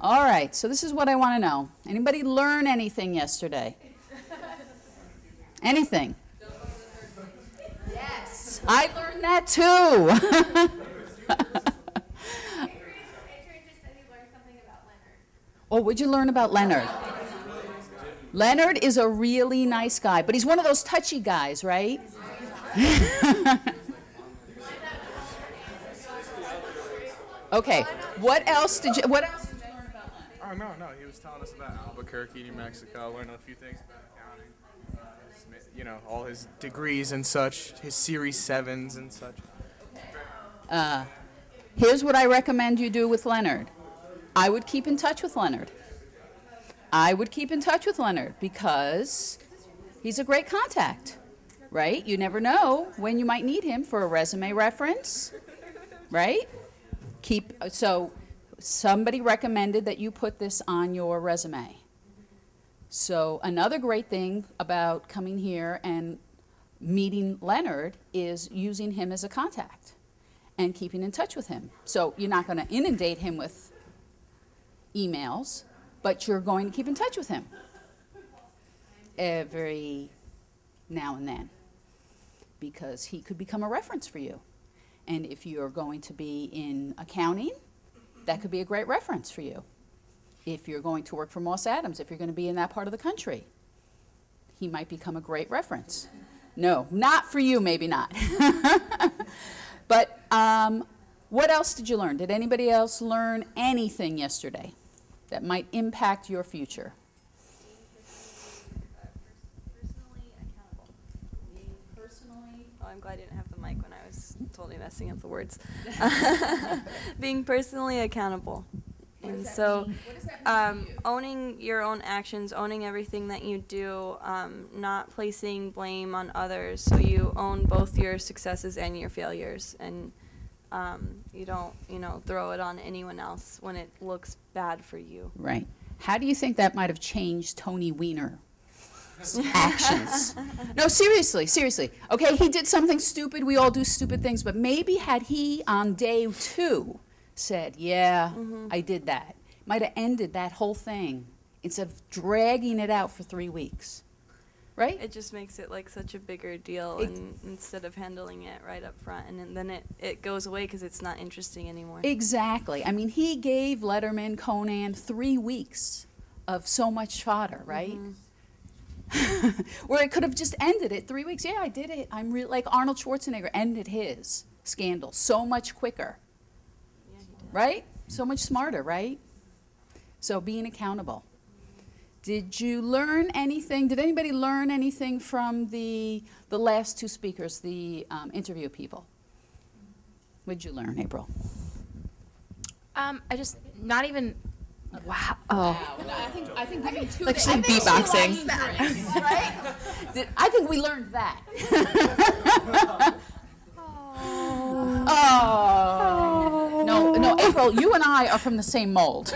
All right, so this is what I want to know. Anybody learn anything yesterday? Anything? Yes. I learned that too. Oh, what'd you learn about Leonard? Leonard is a really nice guy, but he's one of those touchy guys, right? okay. What else did you? What else did you learn about Leonard? Oh no, no, he was telling us about Albuquerque, New Mexico. Learned a few things about accounting. Uh, his you know, all his degrees and such, his Series Sevens and such. Uh, here's what I recommend you do with Leonard. I would keep in touch with Leonard. I would keep in touch with Leonard because he's a great contact, right? You never know when you might need him for a resume reference, right? Keep so somebody recommended that you put this on your resume. So another great thing about coming here and meeting Leonard is using him as a contact and keeping in touch with him. So you're not going to inundate him with emails, but you're going to keep in touch with him every now and then because he could become a reference for you. And if you're going to be in accounting, that could be a great reference for you. If you're going to work for Moss Adams, if you're going to be in that part of the country, he might become a great reference. No, not for you, maybe not. but um, what else did you learn? Did anybody else learn anything yesterday that might impact your future? Oh, I'm glad I didn't have the mic when I was totally messing up the words. Being personally accountable. And so, um, owning your own actions, owning everything that you do, um, not placing blame on others. So you own both your successes and your failures, and um, you don't, you know, throw it on anyone else when it looks bad for you. Right. How do you think that might have changed Tony Weiner? Actions. No, seriously, seriously. Okay, he did something stupid. We all do stupid things, but maybe had he on day two said, "Yeah, I did that," might have ended that whole thing instead of dragging it out for three weeks. Right? It just makes it like such a bigger deal, Ex- and instead of handling it right up front, and then- then it, it goes away because it's not interesting anymore. Exactly. I mean, he gave Letterman, Conan three weeks of so much fodder, right? Mm-hmm. Where it could have just ended it three weeks. Yeah, I did it. I'm real like Arnold Schwarzenegger ended his scandal so much quicker, Yeah, right? So much smarter, right? So being accountable. Did you learn anything? Did anybody learn anything from the the last two speakers, the um, interview people? What did you learn, April? Um, I just not even. Wow. Oh. I think I think two Like she's beatboxing. right? Did, I think we learned that. oh. No, no, April, you and I are from the same mold.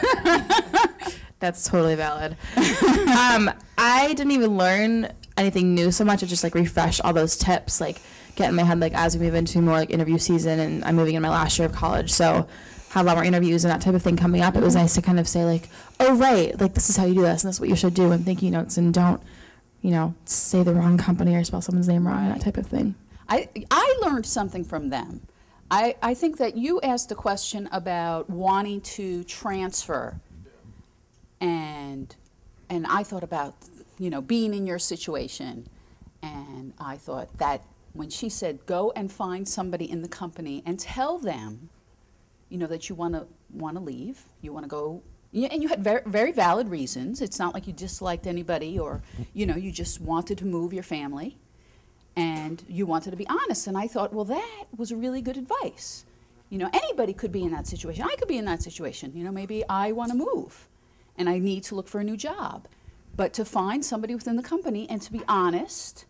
That's totally valid. um, I didn't even learn anything new so much. I just like refresh all those tips, like get in my head like as we move into more like interview season, and I'm moving in my last year of college, so have a lot more interviews and that type of thing coming up. It was mm-hmm. nice to kind of say like, oh right, like this is how you do this, and this is what you should do, and thank you notes, and don't, you know, say the wrong company or spell someone's name wrong, that type of thing. I, I learned something from them. I, I think that you asked a question about wanting to transfer, and and I thought about you know being in your situation, and I thought that when she said go and find somebody in the company and tell them, you know that you want to want to leave, you want to go. And you had very, very valid reasons. It's not like you disliked anybody or, you know, you just wanted to move your family and you wanted to be honest. And I thought, well, that was a really good advice. You know, anybody could be in that situation. I could be in that situation. You know, maybe I want to move and I need to look for a new job. But to find somebody within the company and to be honest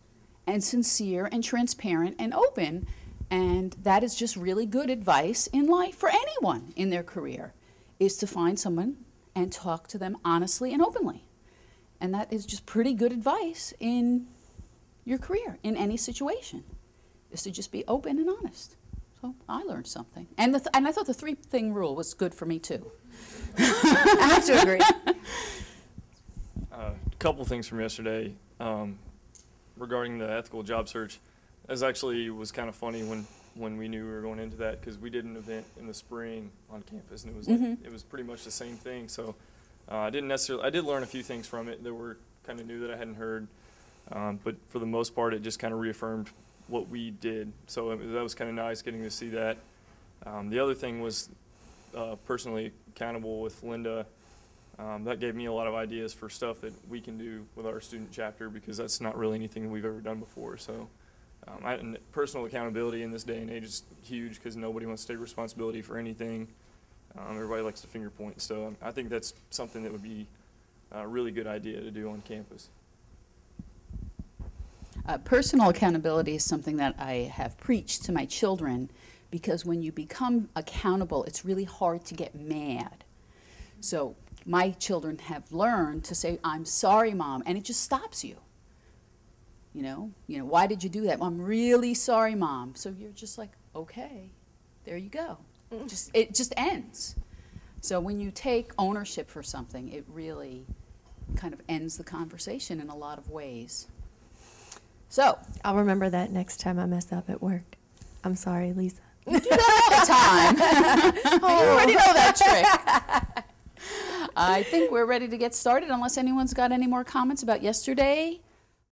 and sincere and transparent and open, and that is just really good advice in life for anyone in their career, is to find someone and talk to them honestly and openly. And that is just pretty good advice in your career in any situation is to just be open and honest. So I learned something. And, the th- and I thought the three thing rule was good for me too. I have to agree. A Uh, couple things from yesterday um, regarding the ethical job search. As actually was kind of funny when, when we knew we were going into that because we did an event in the spring on campus and it was like, Mhm. it was pretty much the same thing. So uh, I didn't necessarily I did learn a few things from it that were kind of new that I hadn't heard, um, but for the most part it just kind of reaffirmed what we did. So it, that was kind of nice getting to see that. Um, the other thing was uh, personally accountable with Linda. Um, that gave me a lot of ideas for stuff that we can do with our student chapter because that's not really anything we've ever done before. So, um, I, and personal accountability in this day and age is huge because nobody wants to take responsibility for anything. Um, everybody likes to finger point. So, um, I think that's something that would be a really good idea to do on campus. Uh, personal accountability is something that I have preached to my children because when you become accountable, it's really hard to get mad. So my children have learned to say, "I'm sorry, mom," and it just stops you. You know, you know, why did you do that? Well, I'm really sorry, mom. So you're just like, okay, there you go. Mm. Just it just ends. So when you take ownership for something, it really kind of ends the conversation in a lot of ways. So I'll remember that next time I mess up at work. I'm sorry, Lisa. you do that all the time. you oh. already know that trick. I think we're ready to get started unless anyone's got any more comments about yesterday